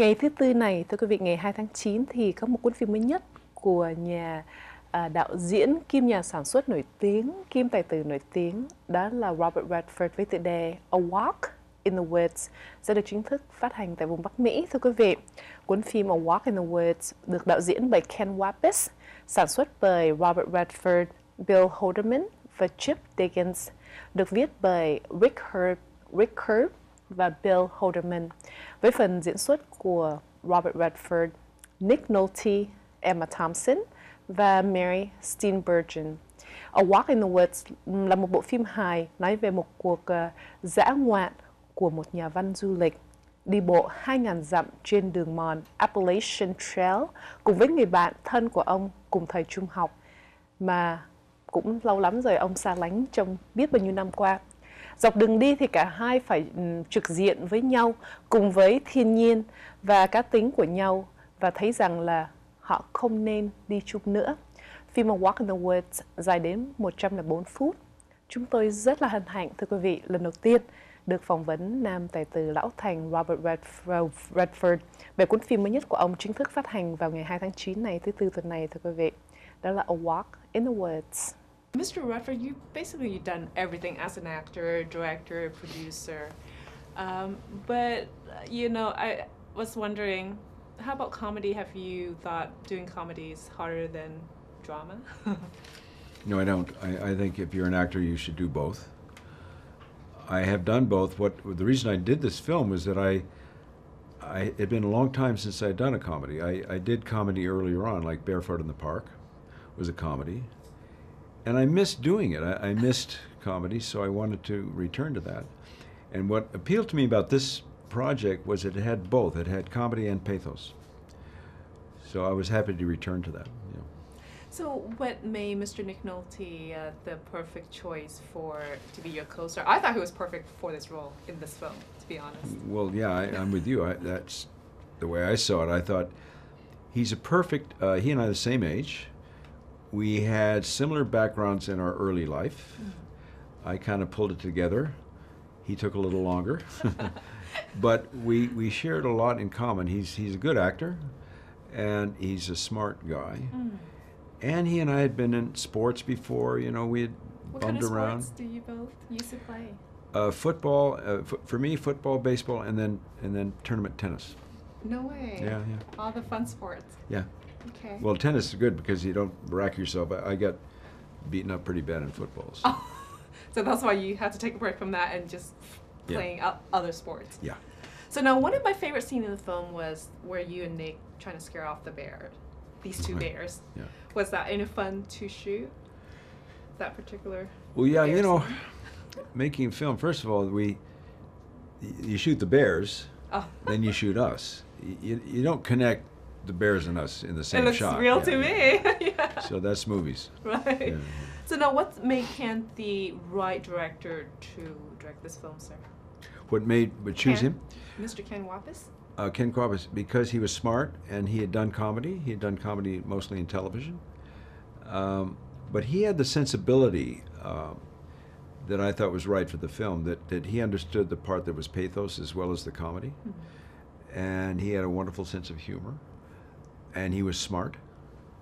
Ngày thứ tư này, thưa quý vị, ngày 2 tháng 9 thì có một cuốn phim mới nhất của nhà à, đạo diễn kim nhà sản xuất nổi tiếng, kim tài tử nổi tiếng, đó là Robert Redford với tựa đề A Walk in the Woods sẽ được chính thức phát hành tại vùng Bắc Mỹ, thưa quý vị. Cuốn phim A Walk in the Woods được đạo diễn bởi Ken Wapis, sản xuất bởi Robert Redford, Bill Holderman và Chip Dickens, được viết bởi Rick Herb, Rick Herb và Bill Holderman, với phần diễn xuất của Robert Redford, Nick Nolte, Emma Thompson và Mary Steenburgen. A Walk in the Woods là một bộ phim hài nói về một cuộc ờ, dã ngoạn của một nhà văn du lịch đi bộ 2.000 dặm trên đường mòn Appalachian Trail cùng với người bạn thân của ông cùng thời trung học mà cũng lâu lắm rồi ông xa lánh trong biết bao nhiêu năm qua. Dọc đường đi thì cả hai phải ừ, trực diện với nhau cùng với thiên nhiên và cá tính của nhau và thấy rằng là họ không nên đi chung nữa. Phim Walk in the Woods dài đến 104 phút. Chúng tôi rất là hân hạnh, thưa quý vị, lần đầu tiên được phỏng vấn nam tài tử lão thành Robert Redford về cuốn phim mới nhất của ông chính thức phát hành vào ngày 2 tháng 9 này, thứ tư tuần này, thưa quý vị. Đó là A Walk in the Woods. Mr. Redford, you basically done everything as an actor, director, producer. Um, but, you know, I was wondering, how about comedy? Have you thought doing comedy is harder than drama? no, I don't. I, I think if you're an actor, you should do both. I have done both. What the reason I did this film was that I, I it had been a long time since I'd done a comedy. I, I did comedy earlier on, like Barefoot in the Park, was a comedy, and I missed doing it. I, I missed comedy, so I wanted to return to that. And what appealed to me about this project was it had both. It had comedy and pathos. So I was happy to return to that. Know. So, what made Mr. Nick Nolte uh, the perfect choice for to be your co-star? I thought he was perfect for this role in this film. To be honest. Well, yeah, I, am with you. I, that's the way I saw it. I thought he's a perfect. Uh, he and I are the same age. We had similar backgrounds in our early life. Mm-hmm. I kind of pulled it together. He took a little longer, but we we shared a lot in common. He's he's a good actor, and he's a smart guy. Mm and he and I had been in sports before. You know, we had what bummed kind of around. sports do you both used to play? Uh, football uh, f- for me, football, baseball, and then and then tournament tennis. No way. Yeah, yeah. All the fun sports. Yeah. Okay. Well, tennis is good because you don't rack yourself. I, I got beaten up pretty bad in football. So. Oh, so that's why you had to take a break from that and just playing yeah. other sports. Yeah. So now, one of my favorite scenes in the film was where you and Nick trying to scare off the bear these two right. bears. Yeah. Was that any fun to shoot? That particular. Well, yeah, you know, making film. First of all, we you shoot the bears, oh. then you shoot us. You, you don't connect the bears and us in the same it looks shot. real yeah, to yeah. me. yeah. So that's movies. Right. Yeah. So now, what made Kent the right director to direct this film, sir? What made but choose Ken, him? Mr. Ken Kwapis. Uh, Ken Kwapis, because he was smart and he had done comedy. He had done comedy mostly in television. Um, but he had the sensibility uh, that I thought was right for the film, that, that he understood the part that was pathos as well as the comedy. Mm-hmm. And he had a wonderful sense of humor. And he was smart.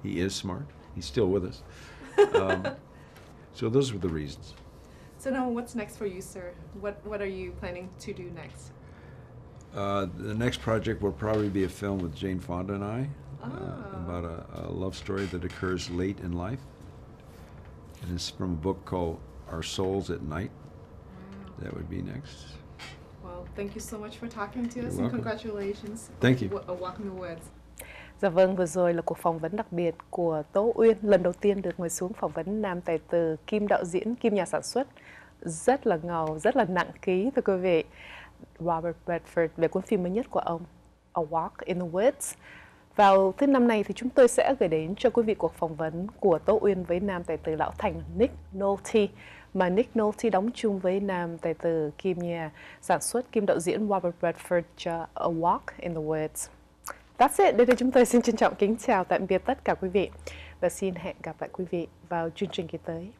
He is smart. He's still with us. Um, so those were the reasons. So now what's next for you, sir? What, what are you planning to do next? Uh, the next project will probably be a film with Jane Fonda and I uh, Ah. about a, a love story that occurs late in life. And it's from a book called Our Souls at Night. That would be next. Thank you so much for talking to You're us and welcome. congratulations. Thank you. A Walk in the Woods. Dạ vâng, vừa rồi là cuộc phỏng vấn đặc biệt của Tố Uyên. Lần đầu tiên được ngồi xuống phỏng vấn nam tài tử, kim đạo diễn, kim nhà sản xuất. Rất là ngầu, rất là nặng ký thưa quý vị. Robert Redford về cuốn phim mới nhất của ông A Walk in the Woods. Vào thứ năm này thì chúng tôi sẽ gửi đến cho quý vị cuộc phỏng vấn của Tố Uyên với nam tài tử lão thành Nick Nolte, mà Nick Nolte đóng chung với nam tài tử kim nhà sản xuất kim đạo diễn Robert Redford cho A Walk in the Woods. That's it. Đây là chúng tôi xin trân trọng kính chào, tạm biệt tất cả quý vị và xin hẹn gặp lại quý vị vào chương trình kỳ tới.